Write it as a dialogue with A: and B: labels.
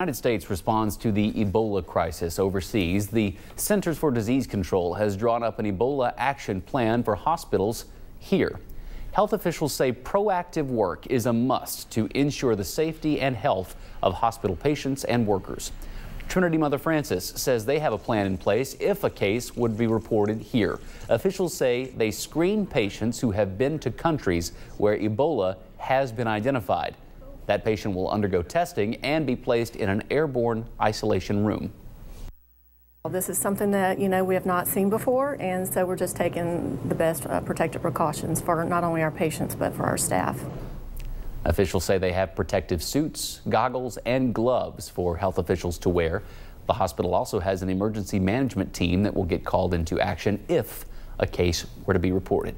A: United States responds to the Ebola crisis overseas. The Centers for Disease Control has drawn up an Ebola action plan for hospitals here. Health officials say proactive work is a must to ensure the safety and health of hospital patients and workers. Trinity Mother Frances says they have a plan in place if a case would be reported here. Officials say they screen patients who have been to countries where Ebola has been identified. That patient will undergo testing and be placed in an airborne isolation room.
B: This is something that, you know, we have not seen before, and so we're just taking the best uh, protective precautions for not only our patients, but for our staff.
A: Officials say they have protective suits, goggles, and gloves for health officials to wear. The hospital also has an emergency management team that will get called into action if a case were to be reported.